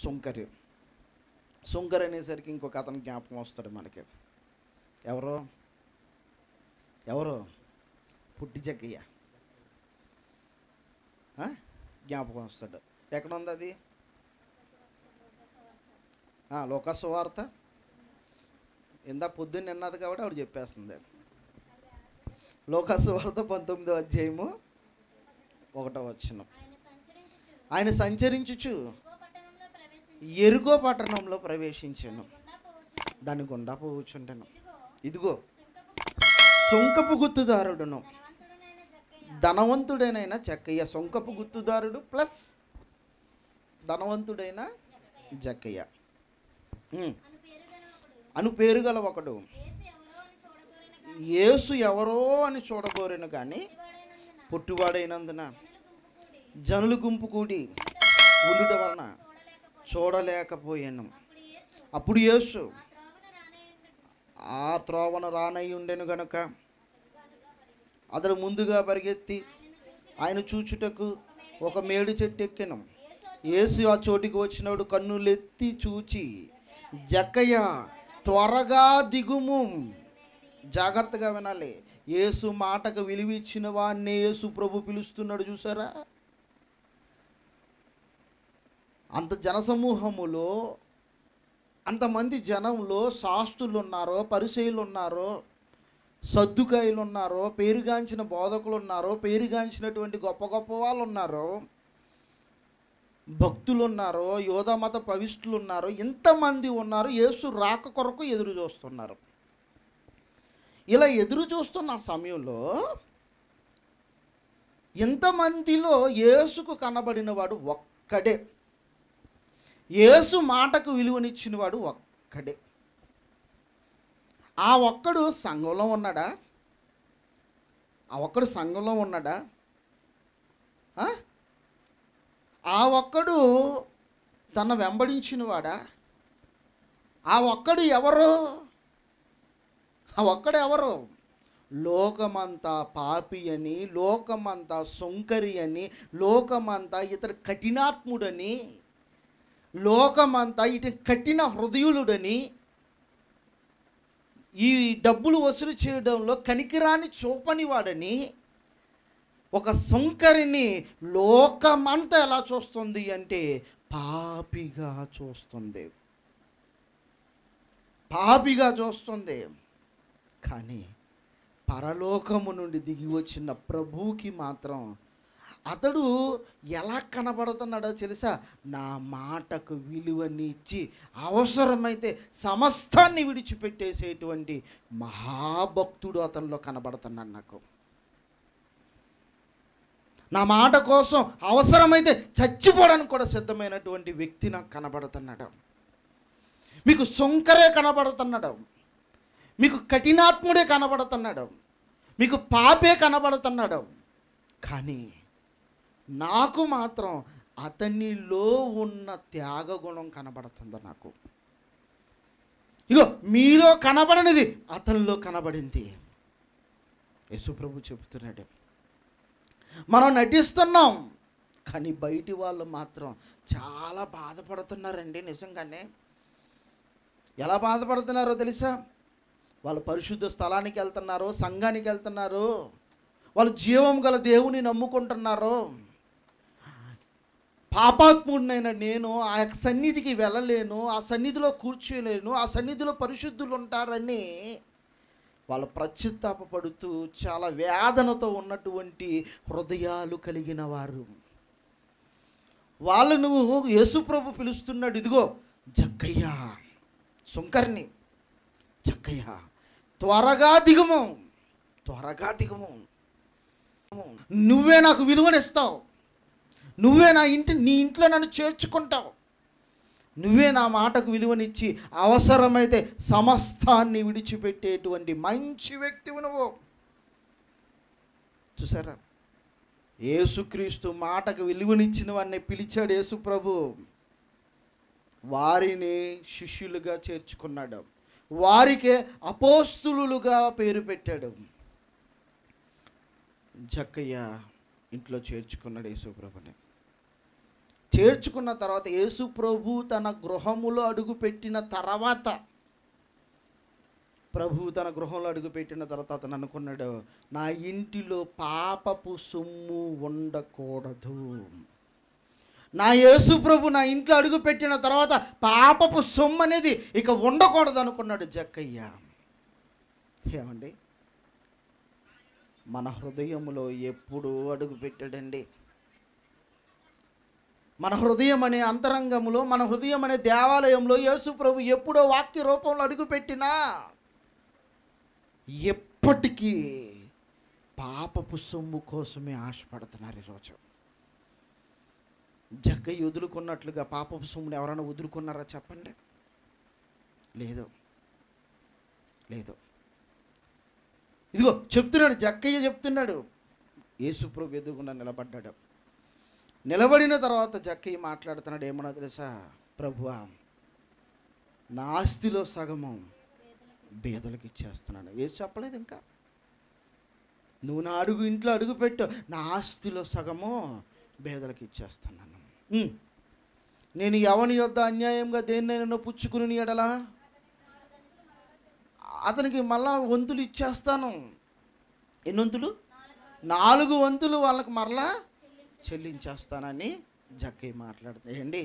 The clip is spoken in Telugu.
సుంకరి సుంకర్ అనేసరికి ఇంకొక అతను జ్ఞాపకం వస్తాడు మనకి. ఎవరు? ఎవరు? పుట్టి జగ్గయ్య. జ్ఞాపకం వస్తాడు. ఎక్కడ ఉంది అది లోకస్వార్త ఇందా పొద్దున్న నిన్నది కాబట్టి ఆవిడ చెప్పేస్తుంది. లోకస్వార్త పంతొమ్మిదో అధ్యాయము ఒకటో వచ్చిన ఆయన సంచరించుచు సంచరించుచు ఎరుకో పట్టణంలో ప్రవేశించి ఎరుగో పట్టణంలో ప్రవేశించాను. దాని గుండా పోవచ్చుంటాను ఇదిగో సుంకపు గుర్తుదారుడును ధనవంతుడనైన ధనవంతుడైన చెక్కయ్య సొంకపు గుర్తుదారుడు ప్లస్ ధనవంతుడైన జక్కయ్య. అను పేరు గల ఒకడు. ఏసు యేసు ఎవరో అని చూడగోరిన చూడగోరెను కానీ పుట్టువాడైనందున జనులు గుంపు కూడి జనులు ఉండుట వలన చూడలేకపోయాను. అప్పుడు యేసు ఆ త్రోవన రానై ఉండెను. గనుక అతడు ముందుగా పరిగెత్తి ఆయన చూచుటకు ఒక మేడి చెట్టు ఎక్కెను యేసు ఆ చోటికి వచ్చినప్పుడు కన్నులెత్తి చూచి జక్కయ్య త్వరగా దిగుము. జాగ్రత్తగా వినాలి. యేసు మాటకు విలువ ఇచ్చిన వాడిని యేసు ప్రభు పిలుస్తున్నాడు చూసారా? అంత జనసమూహములో అంతమంది జనంలో శాస్త్రులు ఉన్నారో పరిచయులు ఉన్నారో సద్దుకాయలు ఉన్నారో పేరుగాంచిన బోధకులు ఉన్నారో పేరుగాంచినటువంటి గొప్ప గొప్ప వాళ్ళు ఉన్నారో భక్తులు ఉన్నారో యోధమత పవిష్ఠులు ఉన్నారో ఎంతమంది ఉన్నారు యేసు రాక కొరకు ఎదురు చూస్తున్నారు. ఇలా ఎదురు చూస్తున్న సమయంలో ఎంతమందిలో యేసుకు కనబడిన వాడు ఒక్కడే. యేసు మాటకు విలువనిచ్చినవాడు ఒక్కడే. ఆ ఒక్కడు సంఘంలో ఉన్నాడా? ఆ ఒక్కడు సంఘంలో ఉన్నాడా? ఆ? ఒక్కడు తన వెంబడించినవాడా? ఆ ఒక్కడు ఎవరు? ఆ ఒక్కడు ఎవరు? లోకమంతా పాపి అని లోకమంతా సొంకరి అని లోకమంతా ఇతర కఠినాత్ముడని లోకమంతా ఇటు కఠిన హృదయులుడని ఈ డబ్బులు వసూలు చేయడంలో కనికిరాని చూపని వాడని ఒక సొంకరిని లోకమంతా ఎలా చూస్తుంది అంటే పాపిగా చూస్తుంది. పాపిగా చూస్తుంది. కానీ పరలోకము నుండి దిగి వచ్చిన ప్రభువుకి మాత్రం అతడు ఎలా కనబడుతున్నాడో తెలుసా? నా మాటకు విలువని ఇచ్చి అవసరమైతే సమస్తాన్ని విడిచిపెట్టేసేటువంటి మహాభక్తుడు అతనిలో కనబడుతున్నాడు నాకు. నా మాట కోసం అవసరమైతే చచ్చిపోవడానికి కూడా సిద్ధమైనటువంటి వ్యక్తి నాకు కనబడుతున్నాడు. మీకు సొంకరే కనబడుతున్నాడు. మీకు కఠినాత్ముడే కనబడుతున్నాడు. మీకు పాపే కనబడుతున్నాడు. కానీ నాకు మాత్రం అతనిలో ఉన్న త్యాగ గుణం కనబడుతుంది నాకు. ఇగో మీలో కనబడనిది అతనిలో కనబడింది. యశుప్రభు చెబుతున్నాడు మనం నటిస్తున్నాం కానీ బయటి వాళ్ళు మాత్రం చాలా బాధపడుతున్నారండి నిజంగానే. ఎలా బాధపడుతున్నారో తెలుసా? వాళ్ళు పరిశుద్ధ స్థలానికి వెళ్తున్నారో సంఘానికి వెళ్తున్నారో వాళ్ళు జీవం గల దేవుని నమ్ముకుంటున్నారో. పాపాత్ముడినైన నేను ఆ యొక్క సన్నిధికి వెళ్ళలేను ఆ సన్నిధిలో కూర్చోలేను ఆ సన్నిధిలో పరిశుద్ధులు ఉంటారని వాళ్ళు ప్రత్యుత్తాపడుతూ చాలా వేదనతో ఉన్నటువంటి హృదయాలు కలిగిన వారు. వాళ్ళను యేసుప్రభు పిలుస్తున్నాడు ఇదిగో జక్కయ్య సుంకర్ని జక్కయ్య త్వరగా దిగుము త్వరగా దిగుము. నువ్వే నాకు విలువనిస్తావు. నువ్వే నా ఇంటి నీ ఇంట్లో నన్ను చేర్చుకుంటావు. నువ్వే నా మాటకు విలువనిచ్చి అవసరమైతే సమస్తాన్ని విడిచిపెట్టేటువంటి మంచి వ్యక్తివు నువ్వు. చూసారా? యేసుక్రీస్తు మాటకు విలువనిచ్చిన వాడిని పిలిచాడు యేసు ప్రభు వారిని శిష్యులుగా చేర్చుకున్నాడు. వారికే అపోస్తులుగా పేరు పెట్టాడు. జక్కయ్య ఇంట్లో చేర్చుకున్నాడు యేసుప్రభుని. చేర్చుకున్న తర్వాత యేసు ప్రభు తన గృహములో అడుగుపెట్టిన తర్వాత ప్రభు తన గృహంలో అడుగుపెట్టిన తర్వాత అతను అనుకున్నాడు నా ఇంటిలో పాపపు సొమ్ము ఉండకూడదు. నా యేసు ప్రభు నా ఇంట్లో అడుగుపెట్టిన తర్వాత పాపపు సొమ్ము అనేది ఇక ఉండకూడదు అనుకున్నాడు జక్కయ్య. ఏమండి? మన హృదయంలో ఎప్పుడు అడుగు పెట్టాడండి మన హృదయం అనే అంతరంగంలో మన హృదయం అనే దేవాలయంలో యేసు ప్రభు ఎప్పుడో వాక్య రూపంలో అడుగుపెట్టినా ఎప్పటికీ పాపపు సొమ్ము కోసమే ఆశపడుతున్నారు ఈరోజు. జగ్గయ్య వదులుకున్నట్లుగా పాపపు సొమ్ముని ఎవరైనా వదులుకున్నారా చెప్పండి? లేదు. లేదు. ఇదిగో చెప్తున్నాడు జక్కయ్య చెప్తున్నాడు. యేసుప్రభు ఎదురుకుండా నిలబడ్డాడు. నిలబడిన తర్వాత జక్కయ్య మాట్లాడుతున్నాడు ఏమన్నా తెలుసా ప్రభువా? నా ఆస్తిలో సగము బీదలకు ఇచ్చేస్తున్నాను ఏది చెప్పలేదు ఇంకా. నువ్వు నా అడుగు ఇంట్లో అడుగు పెట్టు. నా ఆస్తిలో సగము బేదలకు ఇచ్చేస్తున్నాను. నేను ఎవని యొద్ద అన్యాయంగా దేన్నైనా పుచ్చుకుని ఎడలా? అతనికి మళ్ళా వంతులు ఇచ్చేస్తాను. ఎన్ని వంతులు? నాలుగు వంతులు వాళ్ళకి మరలా చెల్లించేస్తానని జక్కయ్య మాట్లాడుతుంది ఏండి